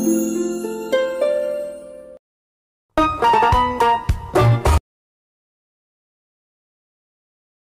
Thank you.